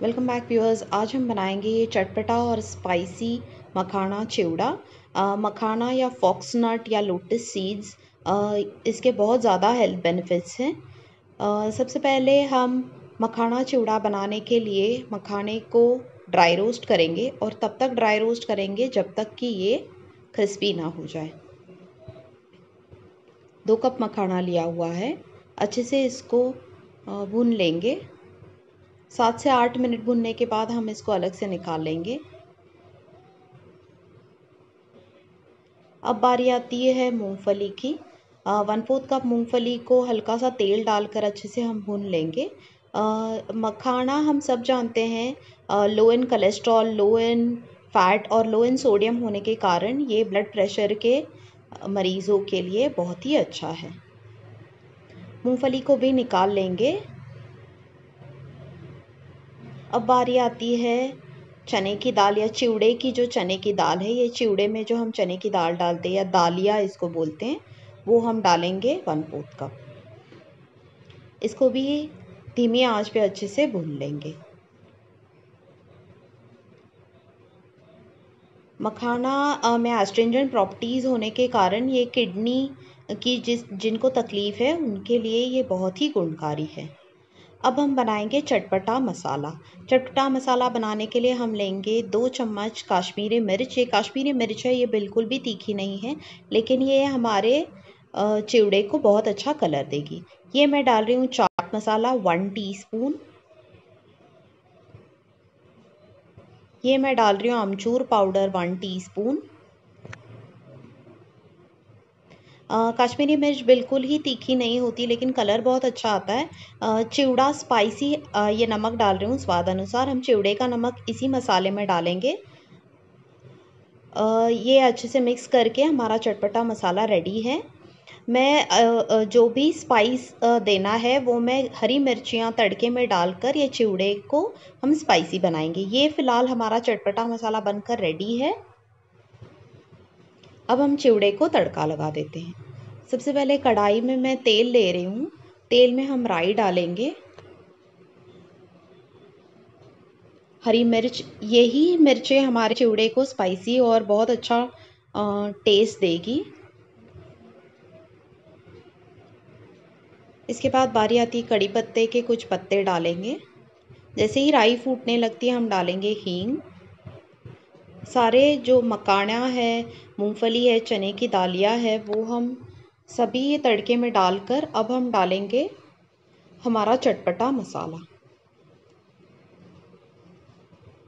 Welcome back viewers आज हम बनाएँगे ये चटपटा और स्पाइसी मखाना चिवड़ा। मखाना या फॉक्स नट या लोटस सीड्स इसके बहुत ज़्यादा हेल्थ बेनिफिट्स हैं। सबसे पहले हम मखाना चिवड़ा बनाने के लिए मखाने को ड्राई रोस्ट करेंगे और तब तक ड्राई रोस्ट करेंगे जब तक कि ये क्रिस्पी ना हो जाए। दो कप मखाना लिया हुआ है। अच्छे से इसको भून लेंगे। सात से आठ मिनट भुनने के बाद हम इसको अलग से निकाल लेंगे। अब बारी आती है मूंगफली की। वन फोर्थ कप मूंगफली को हल्का सा तेल डालकर अच्छे से हम भून लेंगे। मखाना हम सब जानते हैं लो इन कोलेस्ट्रॉल लो इन फैट और लो इन सोडियम होने के कारण ये ब्लड प्रेशर के मरीज़ों के लिए बहुत ही अच्छा है। मूंगफली को भी निकाल लेंगे। अब बारी आती है चने की दाल या चिवड़े की, जो चने की दाल है। ये चिवड़े में जो हम चने की दाल डालते हैं या दालिया इसको बोलते हैं, वो हम डालेंगे वन फोर्थ कप। इसको भी धीमी आँच पे अच्छे से भून लेंगे। मखाना में एस्ट्रेंजेंट प्रॉपर्टीज़ होने के कारण ये किडनी की जिस, जिनको तकलीफ़ है, उनके लिए ये बहुत ही गुणकारी है। अब हम बनाएँगे चटपटा मसाला। चटपटा मसाला बनाने के लिए हम लेंगे दो चम्मच काश्मीरी मिर्च। ये काश्मीरी मिर्च है, ये बिल्कुल भी तीखी नहीं है, लेकिन ये हमारे चिवड़े को बहुत अच्छा कलर देगी। ये मैं डाल रही हूँ चाट मसाला वन टीस्पून। ये मैं डाल रही हूँ अमचूर पाउडर वन टीस्पून। कश्मीरी मिर्च बिल्कुल ही तीखी नहीं होती, लेकिन कलर बहुत अच्छा आता है। चिवड़ा स्पाइसी ये नमक डाल रही हूँ स्वाद अनुसार। हम चिवड़े का नमक इसी मसाले में डालेंगे। ये अच्छे से मिक्स करके हमारा चटपटा मसाला रेडी है। मैं जो भी स्पाइस देना है, वो मैं हरी मिर्चियाँ तड़के में डालकर ये चिवड़े को हम स्पाइसी बनाएँगे। ये फ़िलहाल हमारा चटपटा मसाला बनकर रेडी है। अब हम चिवड़े को तड़का लगा देते हैं। सबसे पहले कढ़ाई में मैं तेल ले रही हूँ। तेल में हम राई डालेंगे। हरी मिर्च, यही मिर्चें हमारे चिवड़े को स्पाइसी और बहुत अच्छा टेस्ट देगी। इसके बाद बारी आती है कड़ी पत्ते के कुछ पत्ते डालेंगे। जैसे ही राई फूटने लगती है, हम डालेंगे हींग। सारे जो मकाना है, मूंगफली है, चने की दालिया है, वो हम सभी ये तड़के में डालकर अब हम डालेंगे हमारा चटपटा मसाला।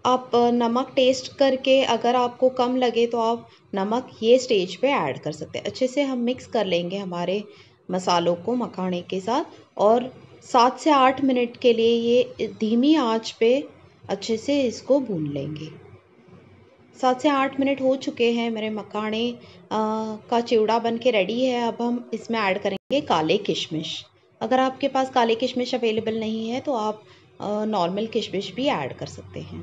आप नमक टेस्ट करके अगर आपको कम लगे तो आप नमक ये स्टेज पे ऐड कर सकते हैं। अच्छे से हम मिक्स कर लेंगे हमारे मसालों को मखाने के साथ और सात से आठ मिनट के लिए ये धीमी आँच पे अच्छे से इसको भून लेंगे। सात से आठ मिनट हो चुके हैं मेरे मखाने का चिवड़ा बन के रेडी है। अब हम इसमें ऐड करेंगे काले किशमिश। अगर आपके पास काले किशमिश अवेलेबल नहीं है तो आप नॉर्मल किशमिश भी ऐड कर सकते हैं।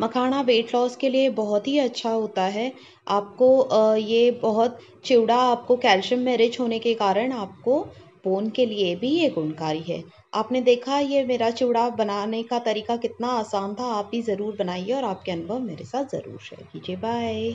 मखाना वेट लॉस के लिए बहुत ही अच्छा होता है। आपको ये बहुत, चिवड़ा आपको कैल्शियम में रिच होने के कारण आपको बोन के लिए भी ये गुणकारी है। आपने देखा ये मेरा चूड़ा बनाने का तरीका कितना आसान था, आप भी ज़रूर बनाइए और आपके अनुभव मेरे साथ ज़रूर शेयर कीजिए। बाय।